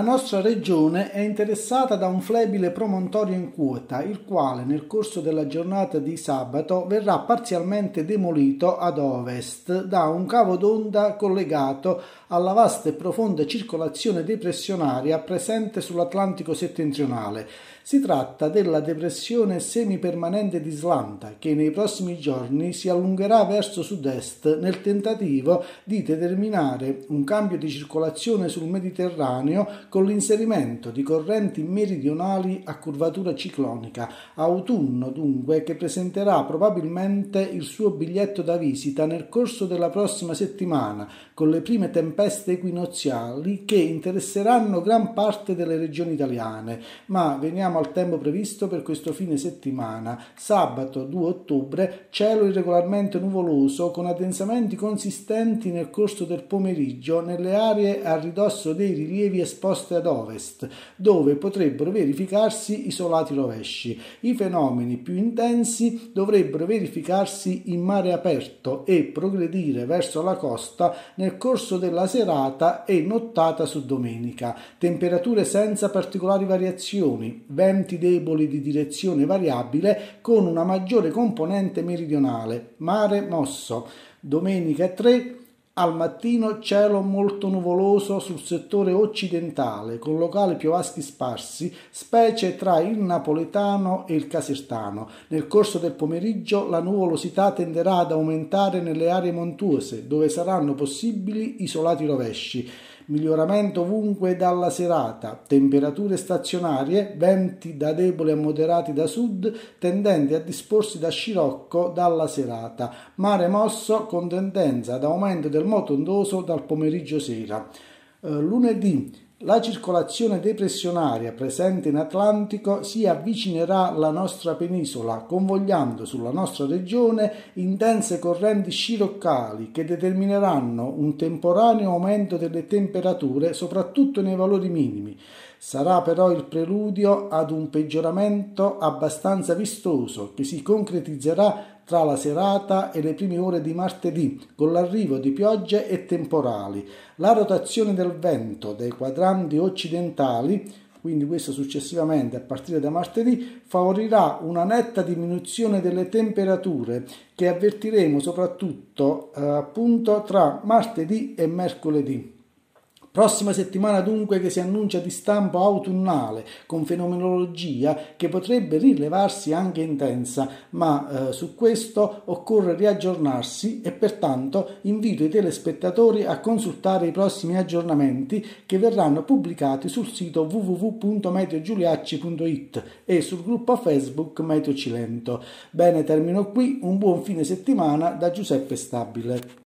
nostra regione è interessata da un flebile promontorio in quota, il quale nel corso della giornata di sabato verrà parzialmente demolito ad ovest da un cavo d'onda collegato alla vasta e profonda circolazione depressionaria presente sull'Atlantico settentrionale. Si tratta della depressione semipermanente di Slanta che nei prossimi giorni si allungherà verso sud-est nel tentativo di determinare un cambio di circolazione sul Mediterraneo con l'inserimento di correnti meridionali a curvatura ciclonica. Autunno dunque che presenterà probabilmente il suo biglietto da visita nel corso della prossima settimana con le prime tempeste equinoziali che interesseranno gran parte delle regioni italiane. Ma veniamo al tempo previsto per questo fine settimana. Sabato 2 ottobre, cielo irregolarmente nuvoloso con addensamenti consistenti nel corso del pomeriggio nelle aree a ridosso dei rilievi esposti ad ovest, dove potrebbero verificarsi isolati rovesci. I fenomeni più intensi dovrebbero verificarsi in mare aperto e progredire verso la costa nel corso della serata e nottata su domenica. Temperature senza particolari variazioni, venti deboli di direzione variabile con una maggiore componente meridionale, mare mosso. Domenica 3 al mattino cielo molto nuvoloso sul settore occidentale, con locali piovaschi sparsi, specie tra il napoletano e il casertano. Nel corso del pomeriggio la nuvolosità tenderà ad aumentare nelle aree montuose, dove saranno possibili isolati rovesci miglioramento ovunque dalla serata, temperature stazionarie, venti da deboli a moderati da sud, tendenti a disporsi da scirocco dalla serata, mare mosso con tendenza ad aumento del moto ondoso dal pomeriggio sera. Eh, lunedì la circolazione depressionaria presente in Atlantico si avvicinerà alla nostra penisola, convogliando sulla nostra regione intense correnti sciroccali che determineranno un temporaneo aumento delle temperature, soprattutto nei valori minimi. Sarà però il preludio ad un peggioramento abbastanza vistoso che si concretizzerà tra la serata e le prime ore di martedì, con l'arrivo di piogge e temporali. La rotazione del vento dai quadranti occidentali quindi questo successivamente a partire da martedì, favorirà una netta diminuzione delle temperature che avvertiremo soprattutto eh, appunto tra martedì e mercoledì. Prossima settimana dunque che si annuncia di stampo autunnale con fenomenologia che potrebbe rilevarsi anche intensa, ma eh, su questo occorre riaggiornarsi e pertanto invito i telespettatori a consultare i prossimi aggiornamenti che verranno pubblicati sul sito www.meteogiuliacci.it e sul gruppo Facebook Meteo Cilento. Bene, termino qui, un buon fine settimana da Giuseppe Stabile.